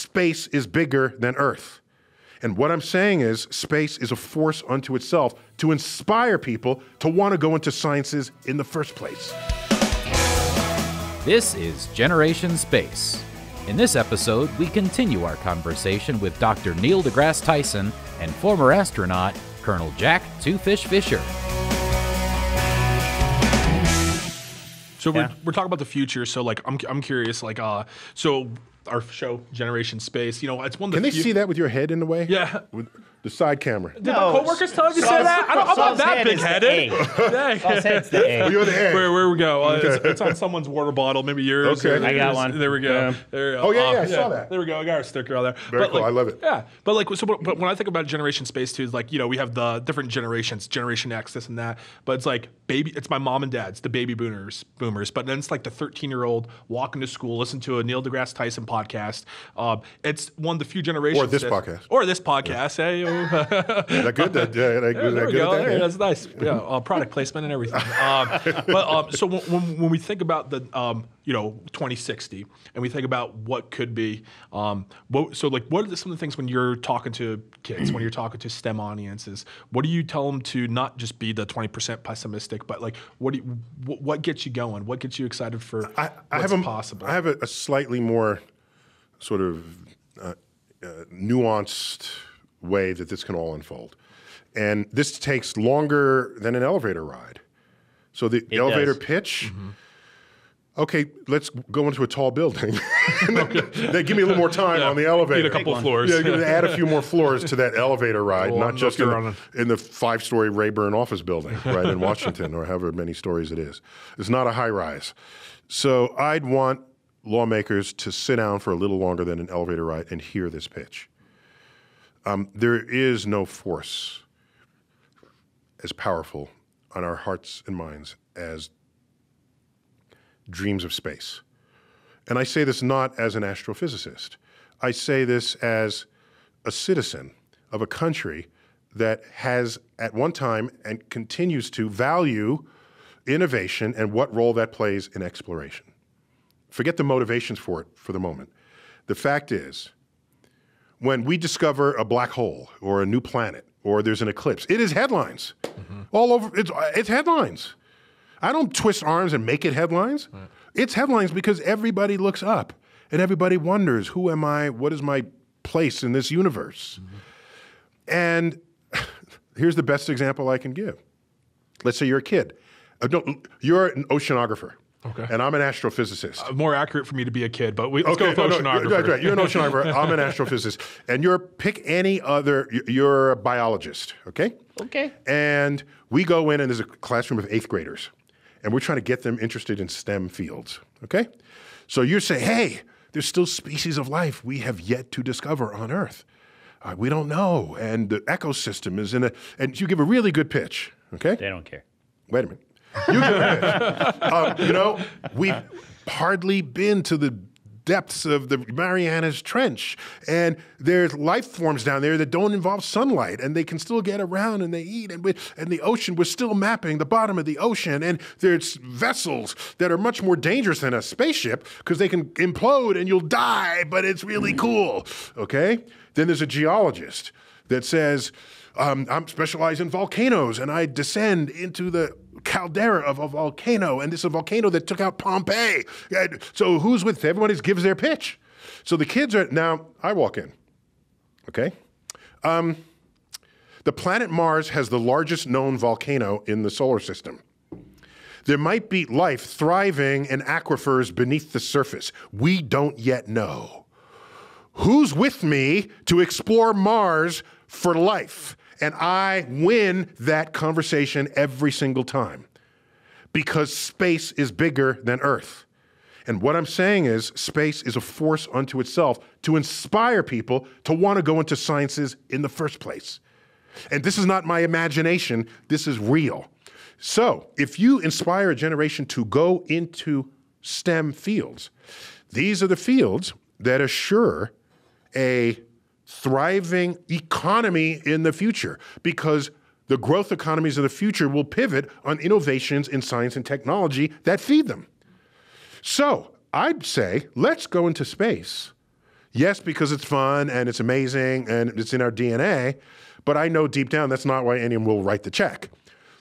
space is bigger than Earth. And what I'm saying is, space is a force unto itself to inspire people to want to go into sciences in the first place. This is Generation Space. In this episode, we continue our conversation with Dr. Neil deGrasse Tyson and former astronaut Colonel Jack Two Fish Fischer. So we're, we're talking about the future. So like I'm I'm curious. Like uh, so our show Generation Space. You know, it's one of the Can they few- see that with your head in the way? Yeah. With the side camera. Did my coworkers tell you to say that? I don't, I'm not that big is the headed. A. Saul's the Oh, you're the head. Where, where we go? Uh, it's, it's on someone's water bottle, maybe yours. Okay. or I got one. There we go. Yeah. There we go. Oh, yeah, Uh, yeah, I saw that. There we go. I got a sticker on there. Very But, cool. like, I love it. Yeah, but like, so, but, but when I think about Generation Space too, is like you know we have the different generations, Generation X, this and that. But it's like baby, it's my mom and dad's, the baby boomers, boomers. But then it's like the 13 year old walking to school, listen to a Neil deGrasse Tyson podcast. Um, it's one of the few generations. Or this that- podcast. Or this podcast. Hey, Is that good? That, yeah, that, yeah, that good go. that? Yeah. that's nice. Yeah, uh, product placement and everything. Um, but um, so when, when, we think about the um, you know 2060 and we think about what could be, um, what, so like what are some of the things when you're talking to kids, when you're talking to STEM audiences, what do you tell them to not just be the 20% pessimistic, but like what do you, what, gets you going? What gets you excited for I, what's I have a, possible? I have a, a slightly more sort of uh, uh, nuanced way that this can all unfold, and this takes longer than an elevator ride. So the elevator does. pitch. Mm-hmm. Okay, let's go into a tall building. they give me a little more time on the elevator. Need a couple floors. Yeah, gonna add a few more floors to that elevator ride, Well, not just in look the, in the five-story Rayburn office building, right in Washington, or however many stories it is. It's not a high-rise. So I'd want lawmakers to sit down for a little longer than an elevator ride and hear this pitch. Um, there is no force as powerful on our hearts and minds as dreams of space. And I say this not as an astrophysicist. I say this as a citizen of a country that has at one time and continues to value innovation and what role that plays in exploration. Forget the motivations for it for the moment. The fact is, when we discover a black hole or a new planet or there's an eclipse, it is headlines all over. It's, it's headlines. I don't twist arms and make it headlines. It's headlines because everybody looks up and everybody wonders, who am I? What is my place in this universe? And here's the best example I can give. Let's say you're a kid. Uh, no, you're an oceanographer. Okay. And I'm an astrophysicist. More accurate for me to be a kid, but we, let's go with no, no, oceanographer. Right, right. You're an oceanographer. I'm an astrophysicist. And you're pick any other. you- You're a biologist. Okay. Okay. And we go in, and there's a classroom of eighth graders, and we're trying to get them interested in STEM fields. Okay. So you say, hey, there's still species of life we have yet to discover on Earth. Uh, we don't know, and the ecosystem is in a. And you give a really good pitch. Okay. They don't care. Wait a minute. You, um, you know, we've hardly been to the depths of the Marianas Trench, and there's life forms down there that don't involve sunlight, and they can still get around and they eat. And, and the ocean, we're still mapping the bottom of the ocean, and there's vessels that are much more dangerous than a spaceship because they can implode and you'll die, but it's really cool. Okay? Then there's a geologist that says, um, I'm specialized in volcanoes, and I descend into the caldera of a volcano, and this is a volcano that took out Pompeii. And so who's with? Everybody gives their pitch. So the kids are now. I walk in. Okay. Um, the planet Mars has the largest known volcano in the solar system. There might be life thriving in aquifers beneath the surface. We don't yet know. Who's with me to explore Mars for life? And I win that conversation every single time because space is bigger than Earth. And what I'm saying is, space is a force unto itself to inspire people to want to go into sciences in the first place. And this is not my imagination, this is real. So, if you inspire a generation to go into STEM fields, these are the fields that assure a thriving economy in the future because the growth economies of the future will pivot on innovations in science and technology that feed them. So I'd say let's go into space Yes, because it's fun and it's amazing and it's in our DNA. But I know deep down that's not why anyone will write the check.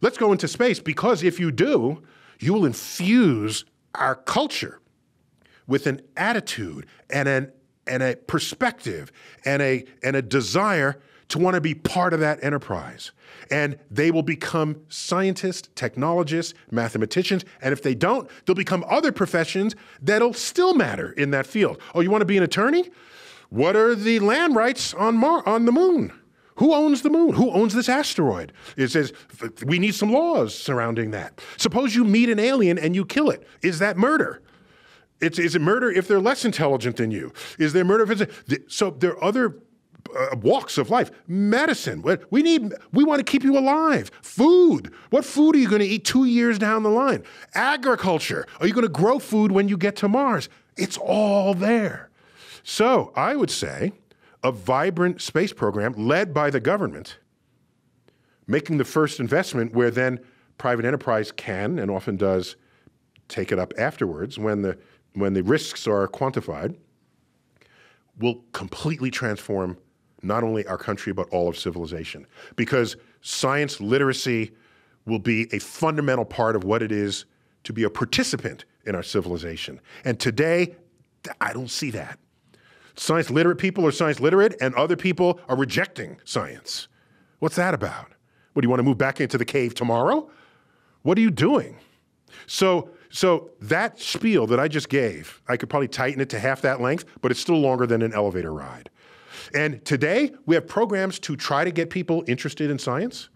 Let's go into space because if you do, you will infuse our culture with an attitude and an and a perspective and a and a desire to want to be part of that enterprise. And they will become scientists, technologists, mathematicians, and if they don't, they'll become other professions that'll still matter in that field. Oh, you want to be an attorney? What are the land rights on Mar- on the moon? Who owns the moon? Who owns this asteroid? It says we need some laws surrounding that. Suppose you meet an alien and you kill it. Is that murder? It's, is it murder if they're less intelligent than you? Is there murder if it's so? There are other uh, walks of life. Medicine. We need. We want to keep you alive. Food. What food are you going to eat two years down the line? Agriculture. Are you going to grow food when you get to Mars? It's all there. So I would say a vibrant space program led by the government, making the first investment where then private enterprise can and often does take it up afterwards when the when the risks are quantified, will completely transform not only our country but all of civilization. Because science literacy will be a fundamental part of what it is to be a participant in our civilization. And today, I don't see that. Science literate people are science literate, and other people are rejecting science. What's that about? What do you want to move back into the cave tomorrow? What are you doing? So so that spiel that I just gave, I could probably tighten it to half that length, but it's still longer than an elevator ride. And today, we have programs to try to get people interested in science.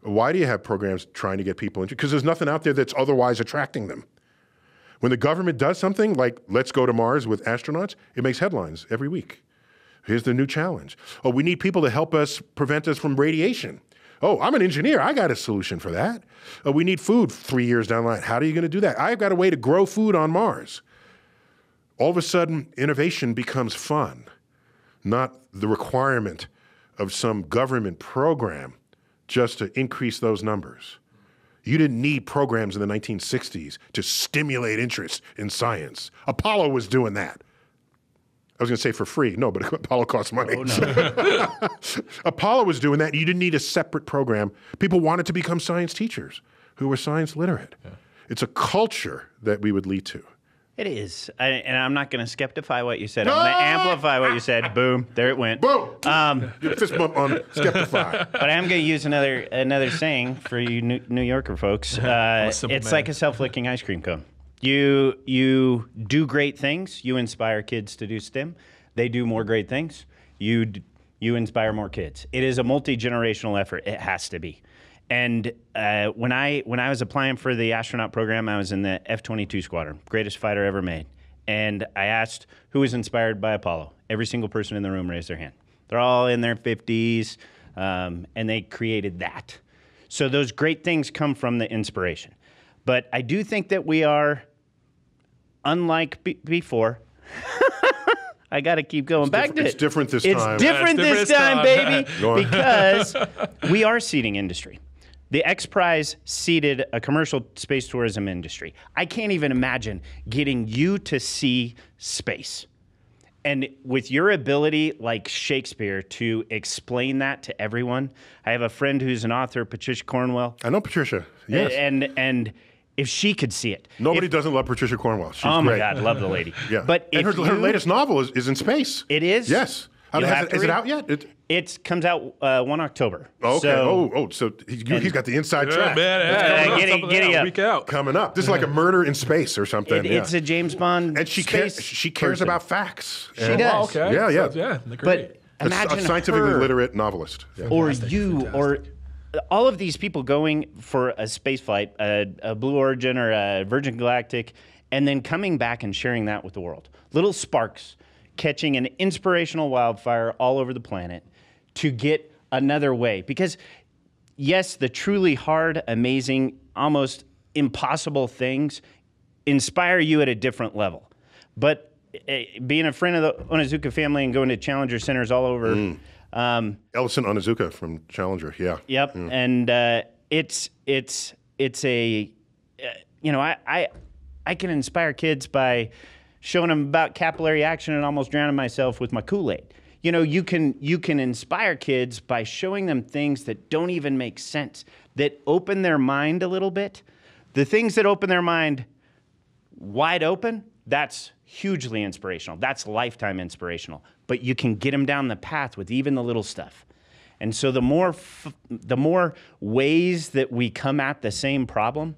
Why do you have programs trying to get people interested? Because there's nothing out there that's otherwise attracting them. When the government does something like let's go to Mars with astronauts, it makes headlines every week. Here's the new challenge. Oh, we need people to help us prevent us from radiation. Oh, I'm an engineer. I got a solution for that. Uh, we need food three years down the line. How are you going to do that? I've got a way to grow food on Mars. All of a sudden, innovation becomes fun, not the requirement of some government program just to increase those numbers. You didn't need programs in the 1960s to stimulate interest in science. Apollo was doing that. I was going to say for free. No, but Apollo costs money. Oh, no. Apollo was doing that. You didn't need a separate program. People wanted to become science teachers who were science literate. Yeah. It's a culture that we would lead to. It is, I, and I'm not going to skeptify what you said. I'm going to amplify what you said. Boom, there it went. Boom. Um, fist bump on skeptify. But I am going to use another another saying for you New, New Yorker folks. Uh, it's man. like a self-licking ice cream cone. You you do great things. You inspire kids to do STEM. They do more great things. You you inspire more kids. It is a multi generational effort. It has to be. And uh, when I when I was applying for the astronaut program, I was in the F twenty two squadron, greatest fighter ever made. And I asked who was inspired by Apollo. Every single person in the room raised their hand. They're all in their fifties, um, and they created that. So those great things come from the inspiration. But I do think that we are unlike be- before. I got to keep going it's back diff- to it's different this it's time. Different, yeah, it's different this, time, baby, because we are seeding industry. The X Prize seeded a commercial space tourism industry. I can't even imagine getting you to see space. And with your ability, like Shakespeare, to explain that to everyone, I have a friend who's an author, Patricia Cornwell. I know Patricia. Yes. And and if she could see it. Nobody if, doesn't love Patricia Cornwell. She's oh my great. God, love the lady. yeah. But and her, you, her, latest novel is, is in space. It is. Yes. How, has, it, is it out yet? It, it comes out uh, one October. Oh, okay. So, oh, oh, so he, has got the inside yeah, track. Man, uh, get it, get Week out. Coming up. This is like a murder in space or something. It, yeah. It's a James Bond. And she cares. She cares person. about facts. She and, does. Oh, okay. Yeah, yeah, so, yeah. But imagine a scientifically her, literate novelist, yeah. or you, Fantastic. or all of these people going for a space flight, a, a Blue Origin or a Virgin Galactic, and then coming back and sharing that with the world. Little sparks catching an inspirational wildfire all over the planet to get another way. Because, yes, the truly hard, amazing, almost impossible things inspire you at a different level. But uh, being a friend of the Onizuka family and going to Challenger centers all over. Mm. Um, Ellison Onizuka from Challenger, yeah. Yep, mm. and uh, it's it's it's a uh, you know I, I I can inspire kids by showing them about capillary action and almost drowning myself with my Kool-Aid. You know, you can you can inspire kids by showing them things that don't even make sense, that open their mind a little bit. The things that open their mind wide open, that's hugely inspirational. That's lifetime inspirational. But you can get them down the path with even the little stuff. And so the more f- the more ways that we come at the same problem,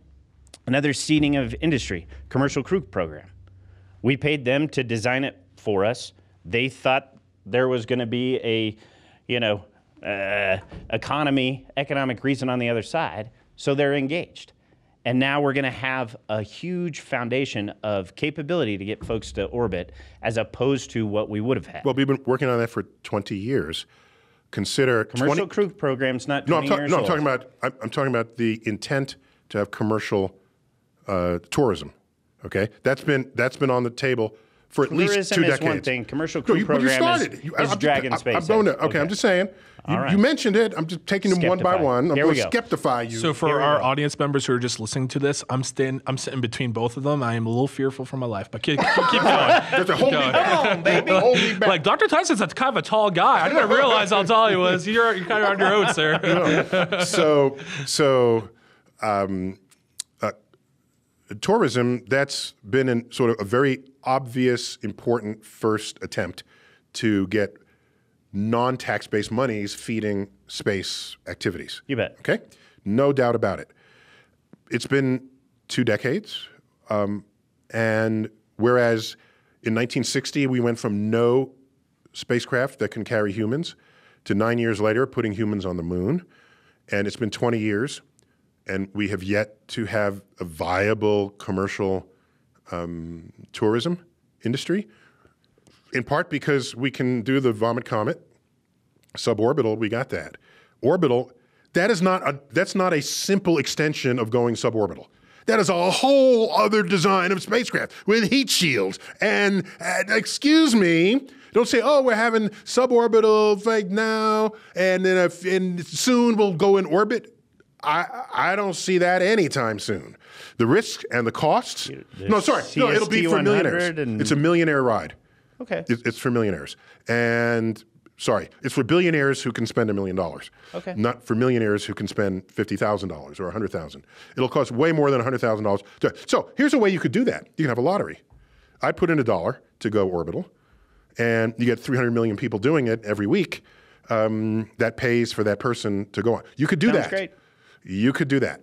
another seeding of industry, commercial crew program. We paid them to design it for us. They thought there was going to be a, you know, uh, economy, economic reason on the other side, so they're engaged. And now we're going to have a huge foundation of capability to get folks to orbit as opposed to what we would have had. Well, we've been working on that for 20 years. Consider commercial 20, crew programs not 20 no, I'm, ta- no, I'm talking about I'm, I'm talking about the intent to have commercial uh, tourism. Okay, that's been that's been on the table for at least Tourism two is decades. one thing. Commercial No, crew you, but you program is- started. You- is I'm, dragging I'm, space I'm going to, age. okay, Okay. I'm just saying. You, All right. you mentioned it. I'm just taking them one by one. I'm going to skeptify you. So for our go. audience members who are just listening to this, I'm staying, I'm sitting between both of them. I am a little fearful for my life, but keep, keep, keep going. There's a hold me going. back. baby. Hold me back. Like Dr. Tyson's a kind of a tall guy. I didn't realize how tall he was. You're, you're kind of on your own, sir. so so um, uh, tourism that's been in sort of a very obvious important first attempt to get non-tax based monies feeding space activities You bet. okay no doubt about it it's been two decades um, and whereas in 1960 we went from no spacecraft that can carry humans to nine years later putting humans on the moon. And it's been 20 years, and we have yet to have a viable commercial um, tourism industry, in part because we can do the Vomit Comet. Suborbital, we got that. Orbital, that is not a, that's not a simple extension of going suborbital. That is a whole other design of spacecraft with heat shields. And, and excuse me, don't say, oh, we're having suborbital right now, and then if, and soon we'll go in orbit. I, I don't see that anytime soon. The risk and the costs. No, sorry, no, it'll be for millionaires. and- It's a millionaire ride. Okay. It- It's for millionaires. And sorry, it's for billionaires who can spend a million dollars. Okay. Not for millionaires who can spend fifty thousand dollars or a hundred thousand. It'll cost way more than a hundred thousand dollars. So here's a way you could do that. You can have a lottery. I put in a dollar to go orbital, and you get three hundred million people doing it every week. Um, that pays for that person to go on. You could do Sounds that. great. You could do that.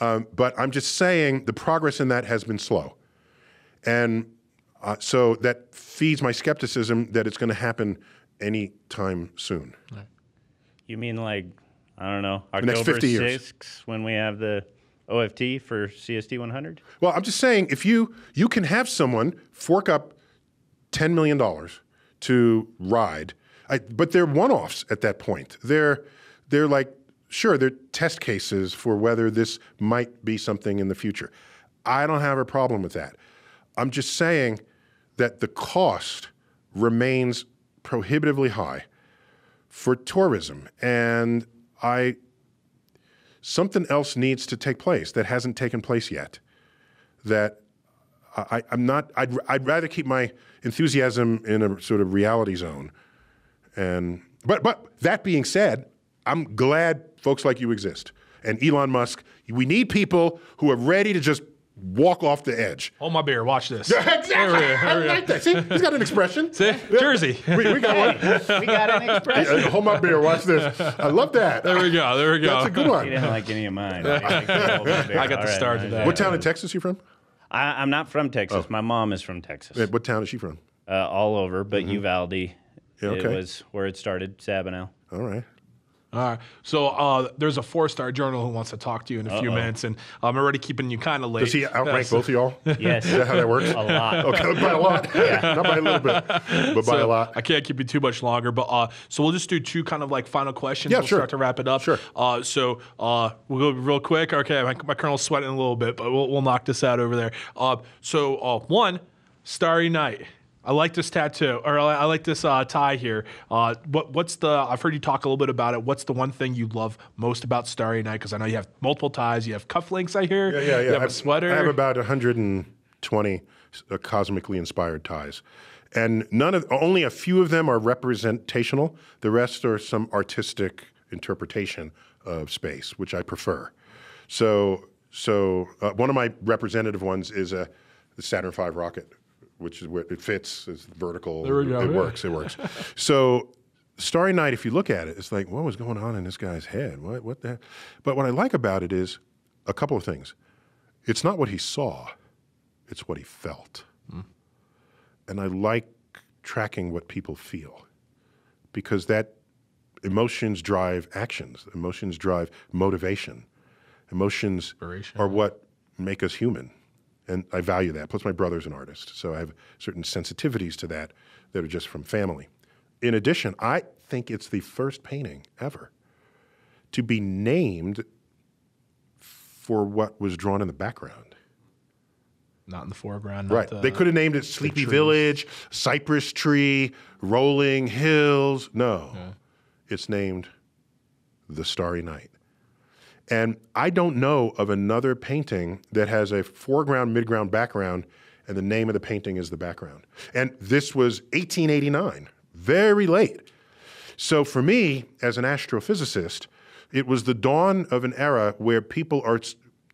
Um, but I'm just saying the progress in that has been slow. And uh, so that feeds my skepticism that it's going to happen anytime soon. You mean like I don't know October 50 years. 6th when we have the OFT for CST 100? Well, I'm just saying if you you can have someone fork up ten million dollars to ride, I, but they're one-offs at that point. They're they're like sure they're test cases for whether this might be something in the future. I don't have a problem with that. I'm just saying that the cost remains prohibitively high for tourism, and I something else needs to take place that hasn't taken place yet. That I, I'm not. I'd, I'd rather keep my enthusiasm in a sort of reality zone. And but but that being said, I'm glad folks like you exist. And Elon Musk, we need people who are ready to just walk off the edge. Hold my beer. Watch this. Exactly. There we go, I there we go. like that. See, he's got an expression. See? Jersey. We, we got one. we got an expression. Hold my beer. Watch this. I love that. There we go. There we go. That's a good one. He one. didn't like any of mine. I I got the star today. What town in Texas are you from? I, I'm not from Texas. My mom is from Texas. Uh, What town is she from? Uh, all over, but Uvalde. Yeah, It okay. was where it started, Sabinal. All right. All right. So uh, there's a four-star journal who wants to talk to you in a few minutes, and I'm already keeping you kind of late. Does he outrank both of y'all? Yes. Is that how that works? A lot. Okay, by a lot. Not by a little bit, but by a lot. I can't keep you too much longer, but uh, so we'll just do two kind of like final questions. Yeah, we'll sure. start to wrap it up. Sure. Uh, so uh, we'll go real quick. Okay, my, my colonel's sweating a little bit, but we'll, we'll knock this out over there. Uh, so uh, one, Starry Night. I like this tattoo, or I I like this uh, tie here. Uh, what, what's the? I've heard you talk a little bit about it. What's the one thing you love most about Starry Night? Because I know you have multiple ties. You have cufflinks. I hear. Yeah, yeah, yeah. You have I a sweater. I have about 120 uh, cosmically inspired ties. And none of only a few of them are representational. The rest are some artistic interpretation of space, which I prefer. So, so uh, one of my representative ones is a the Saturn V rocket, which is where it fits. It's vertical. There we go, it yeah. works. It works. so, Starry Night. If you look at it, it's like what was going on in this guy's head? What? What the? Heck? But what I like about it is a couple of things. It's not what he saw; it's what he felt. Hmm. And I like tracking what people feel because that emotions drive actions. Emotions drive motivation. Emotions Inspiration. are what make us human. And I value that. Plus, my brother's an artist, so I have certain sensitivities to that that are just from family. In addition, I think it's the first painting ever to be named for what was drawn in the background. Not in the foreground. Not Right. The, they could have named it Sleepy. Village, Cypress Tree, Rolling Hills. No. It's named The Starry Night. And I don't know of another painting that has a foreground, midground, background, and the name of the painting is the background. And this was 1889, very late. So for me, as an astrophysicist, it was the dawn of an era where people are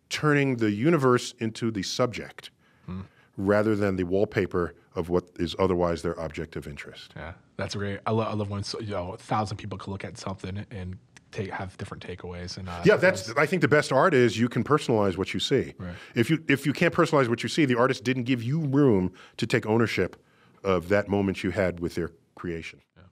turning the universe into the subject hmm. rather than the wallpaper of what is otherwise their object of interest. Yeah, that's great. I, lo- I love when so- you know a thousand people can look at something and take have different takeaways. And uh, Yeah, that's. I think the best art is you can personalize what you see. If you if you can't personalize what you see, the artist didn't give you room to take ownership of that moment you had with their creation. Yeah.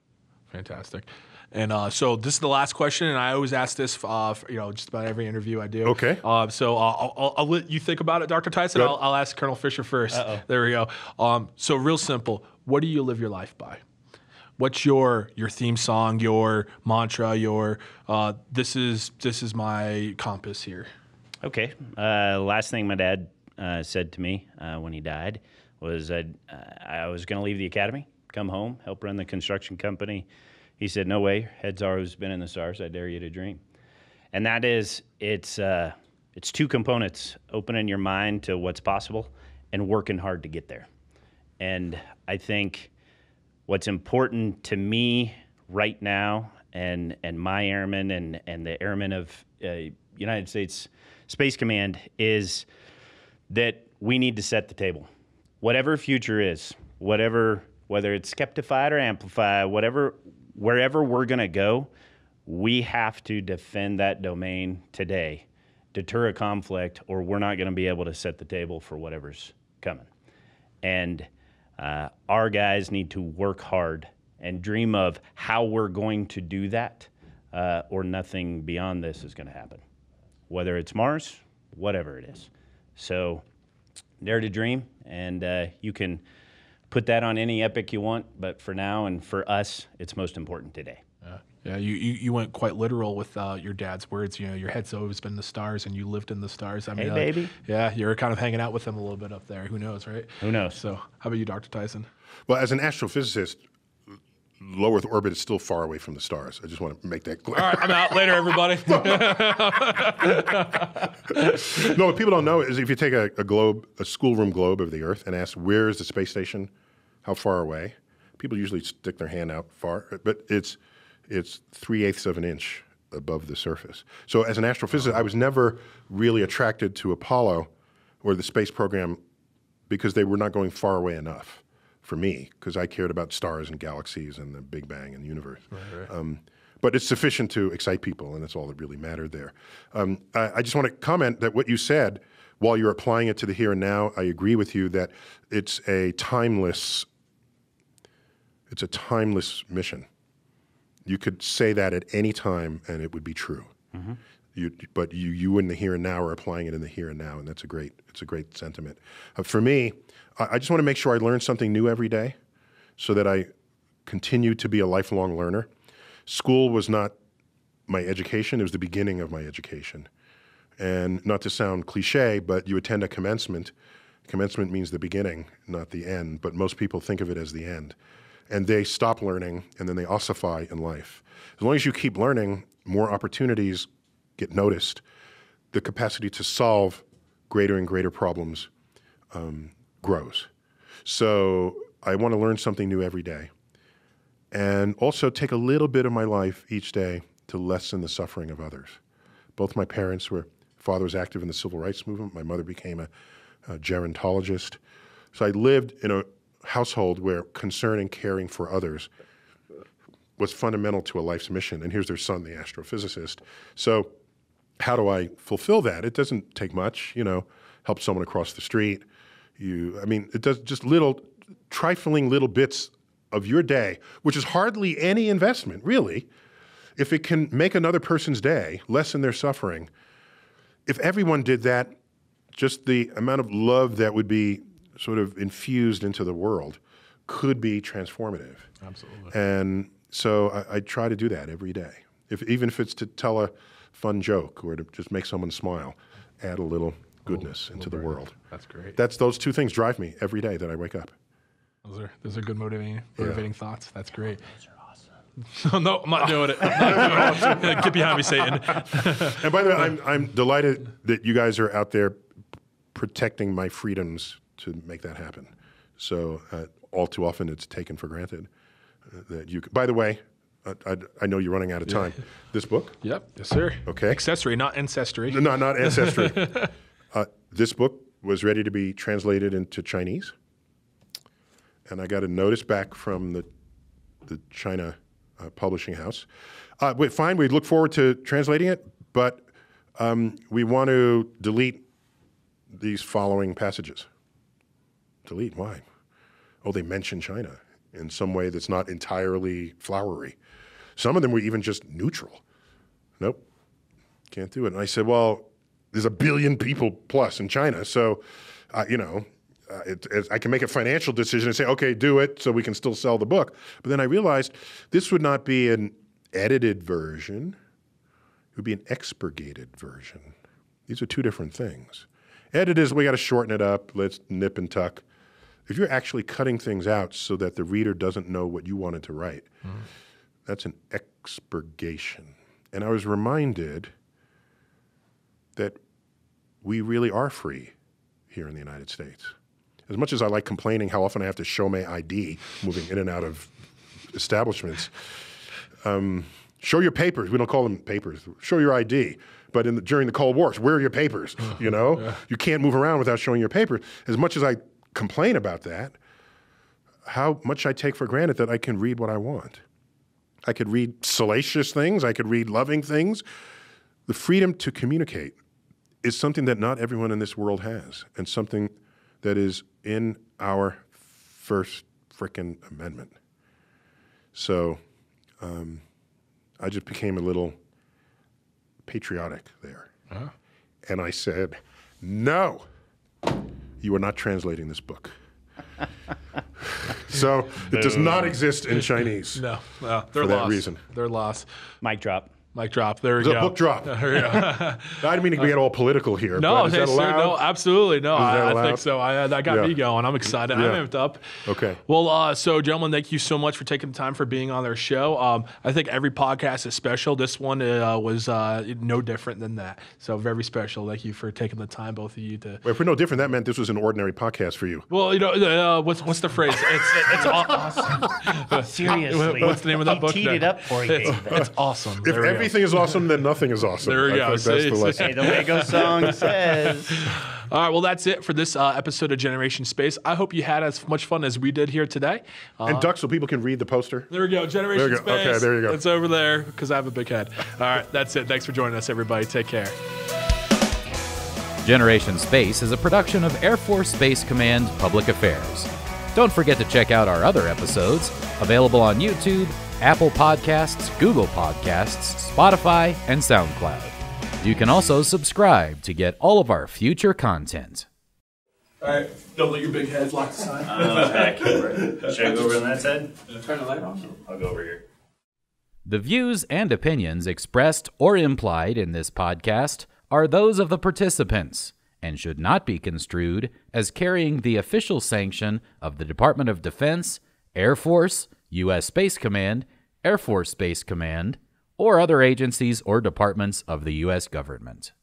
Fantastic. And uh, so this is the last question, and I always ask this, uh, for, you know, just about every interview I do. Okay. Uh, so uh, I'll, I'll, I'll let you think about it, Dr. Tyson. I'll, I'll ask Colonel Fischer 1st There we go. Um, so real simple. What do you live your life by? What's your your theme song, your mantra, your uh, this is this is my compass here. Okay. Uh, last thing my dad uh, said to me uh, when he died was I'd, uh, I was going to leave the academy, come home, help run the construction company. He said, "No way. Heads always been in the stars. I dare you to dream." And that is, it's uh, it's two components: opening your mind to what's possible and working hard to get there. And I think what's important to me right now and and my airmen and and the airmen of uh, United States Space Command is that we need to set the table. Whatever future is, whatever whether it's skeptified or amplified, whatever wherever we're going to go, we have to defend that domain today, deter a conflict, or we're not going to be able to set the table for whatever's coming. And uh, our guys need to work hard and dream of how we're going to do that, uh, or nothing beyond this is going to happen. Whether it's Mars, whatever it is. So, dare to dream, and uh, you can put that on any epic you want. But for now and for us, it's most important today. Yeah, yeah. You, you, you went quite literal with uh, your dad's words. You know, your head's always been the stars, and you lived in the stars. I mean, Hey, uh, baby. Yeah, you're kind of hanging out with them a little bit up there. Who knows, right? Who knows? So, how about you, Dr. Tyson? Well, as an astrophysicist, low Earth orbit is still far away from the stars. I just want to make that clear. All right, I'm out later, everybody. no, what people don't know is if you take a, a globe, a schoolroom globe of the Earth, and ask where is the space station, how far away, people usually stick their hand out far, but it's it's three eighths of an inch above the surface. So as an astrophysicist, I was never really attracted to Apollo or the space program because they were not going far away enough for me because I cared about stars and galaxies and the Big Bang and the universe. Um, but it's sufficient to excite people, and that's all that really mattered there. Um, I, I just want to comment that what you said, while you're applying it to the here and now, I agree with you that it's a timeless. It's a timeless mission. You could say that at any time, and it would be true. You, but you, you in the here and now are applying it in the here and now, and that's a great, it's a great sentiment. Uh, for me, I, I just want to make sure I learn something new every day, so that I continue to be a lifelong learner. School was not my education; it was the beginning of my education. And not to sound cliche, but you attend a commencement. Commencement means the beginning, not the end. But most people think of it as the end, and they stop learning, and then they ossify in life. As long as you keep learning, more opportunities get noticed. The capacity to solve greater and greater problems um, grows. So I want to learn something new every day. And also take a little bit of my life each day to lessen the suffering of others. Both my parents were, father was active in the civil rights movement. My mother became a, a gerontologist. So I lived in a household where concern and caring for others was fundamental to a life's mission. And here's their son, the astrophysicist. So how do I fulfill that? It doesn't take much, you know, help someone across the street. You, I mean, it does just little, trifling little bits of your day, which is hardly any investment, really. If it can make another person's day, lessen their suffering, if everyone did that, just the amount of love that would be sort of infused into the world could be transformative. Absolutely. And so I, I try to do that every day. If, even if it's to tell a fun joke or to just make someone smile, add a little goodness into the world. That's great. That's those two things drive me every day that I wake up. Those are those are good motivating motivating thoughts. That's great. no, I'm not doing it. I'm not doing it. Get behind me, Satan. And by the way, I'm, I'm delighted that you guys are out there protecting my freedoms to make that happen. So uh, all too often it's taken for granted uh, that you. By the way, I, I, I know you're running out of time. This book, Yep. Yes, sir. Okay. Accessory, not ancestry. no, not ancestry. uh, this book was ready to be translated into Chinese, and I got a notice back from the the China uh, publishing house. Uh, wait, fine, we look forward to translating it, but um, we want to delete these following passages. Delete? Why? Oh, they mention China in some way that's not entirely flowery. Some of them were even just neutral. Nope, can't do it. And I said, well, there's a billion people plus in China, so uh, you know, uh, it, it, I can make a financial decision and say, okay, do it, so we can still sell the book. But then I realized this would not be an edited version; it would be an expurgated version. These are two different things. Edit is we got to shorten it up. Let's nip and tuck. If you're actually cutting things out so that the reader doesn't know what you wanted to write, that's an expurgation. And I was reminded that we really are free here in the United States. As much as I like complaining how often I have to show my ID moving in and out of establishments, um, show your papers. We don't call them papers. Show your ID. But in the, during the Cold Wars, where are your papers? You know, you can't move around without showing your papers. As much as I complain about that, how much I take for granted that I can read what I want. I could read salacious things. I could read loving things. The freedom to communicate is something that not everyone in this world has, and something that is in our first frickin' amendment. So um, I just became a little patriotic there. And I said, no, you are not translating this book. so it does not exist in Chinese. No, no, they're For that lost. reason. They're lost. Mic drop. Mic drop. There we The go. book drop. There we go. I didn't mean to get all political here. No, but is hey, that sir, no, absolutely no. that I, I think so. I, that got Yeah. me going. I'm excited. Yeah. I'm amped up. Okay. Well, uh, so gentlemen, thank you so much for taking the time for being on their show. Um, I think every podcast is special. This one uh, was uh, no different than that. So very special. Thank you for taking the time, both of you, to. Well, if we're no different, that meant this was an ordinary podcast for you. Well, you know, uh, what's what's the phrase? It's it's aw- Seriously. What's the name of that he book? teed it up for you. It's, it's awesome. If There we go. Everything is awesome, then nothing is awesome. There we I go. think that's the see. lesson. Hey, the Lego song says. All right, well, that's it for this uh, episode of Generation Space. I hope you had as much fun as we did here today. Uh, And duck, so people can read the poster. there we go, Generation There you go. Space. Okay, there you go. It's over there because I have a big head. All right, that's it. Thanks for joining us, everybody. Take care. Generation Space is a production of Air Force Space Command Public Affairs. Don't forget to check out our other episodes, available on YouTube, Apple Podcasts, Google Podcasts, Spotify, and SoundCloud. You can also subscribe to get all of our future content. All right, don't let your big head lock aside. back here. Should I go over on that side? Turn the light on. I'll go over here. The views and opinions expressed or implied in this podcast are those of the participants and should not be construed as carrying the official sanction of the Department of Defense, Air Force, U.S. Space Command, Air Force Space Command, or other agencies or departments of the U.S. government.